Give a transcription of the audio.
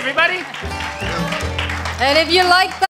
everybody. And if you like that,